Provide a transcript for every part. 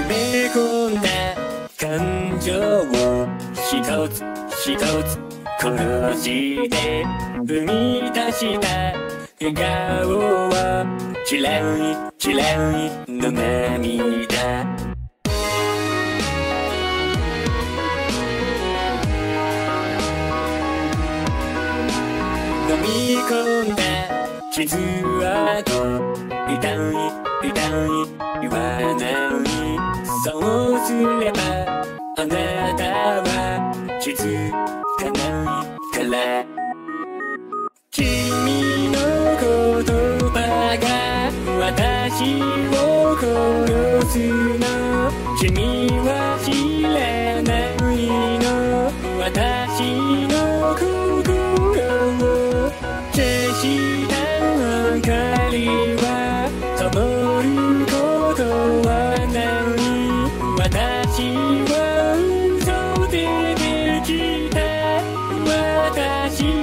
込んだ感情を一つ一つ殺して生み出した笑顔はちらいちらいの涙飲み込んだ傷跡痛い痛い言わないそうすればあなたは気づかないから君の言葉が私を殺すの君は私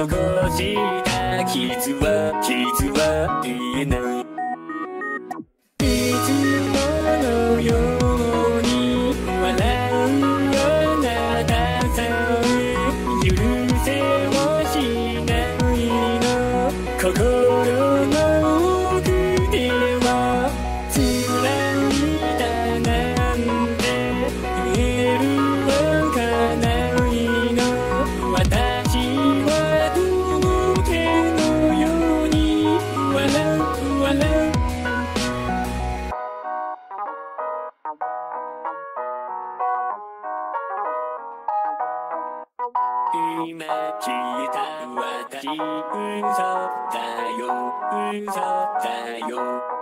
残した傷は傷は言えないいつものように笑うあなたさ許せもしないの心今聞いた私嘘だよ嘘だよ。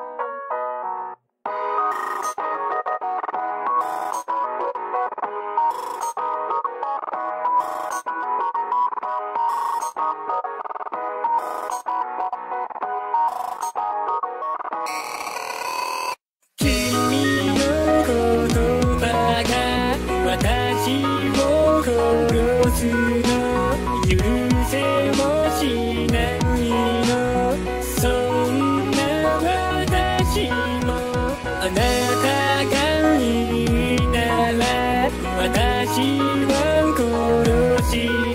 の許せもしないのそんな私もあなたがいいなら私は殺し